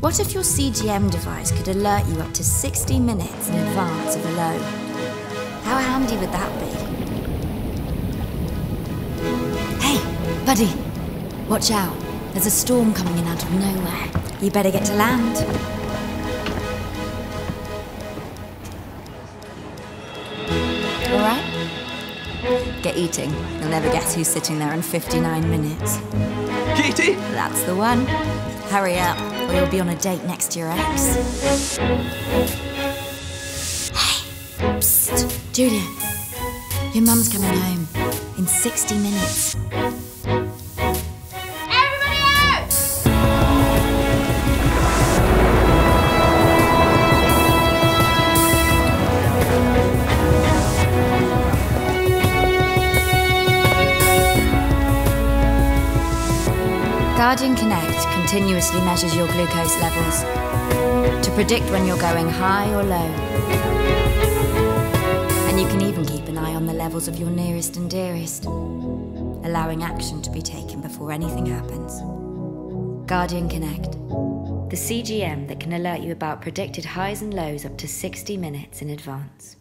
What if your CGM device could alert you up to 60 minutes in advance of a low? How handy would that be? Hey, buddy, watch out. There's a storm coming in out of nowhere. You better get to land. All right? Get eating. You'll never guess who's sitting there in 59 minutes. Katie? That's the one. Hurry up, or you'll be on a date next to your ex. Hey, psst, Julian. Your mum's coming home in 60 minutes. Guardian Connect continuously measures your glucose levels to predict when you're going high or low. And you can even keep an eye on the levels of your nearest and dearest, allowing action to be taken before anything happens. Guardian Connect, the CGM that can alert you about predicted highs and lows up to 60 minutes in advance.